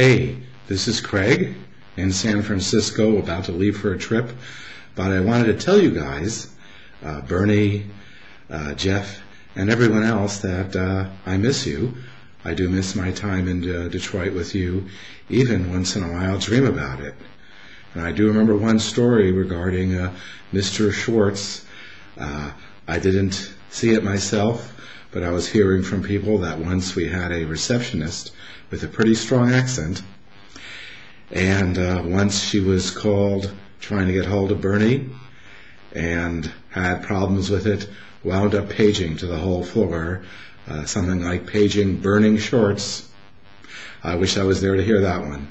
Hey, this is Craig in San Francisco, about to leave for a trip. But I wanted to tell you guys, uh, Bernie, uh, Jeff, and everyone else that uh, I miss you. I do miss my time in uh, Detroit with you, even once in a while dream about it. And I do remember one story regarding uh, Mr. Schwartz. Uh, I didn't see it myself, but I was hearing from people that once we had a receptionist with a pretty strong accent, and uh, once she was called trying to get hold of Bernie and had problems with it, wound up paging to the whole floor, uh, something like paging burning shorts. I wish I was there to hear that one.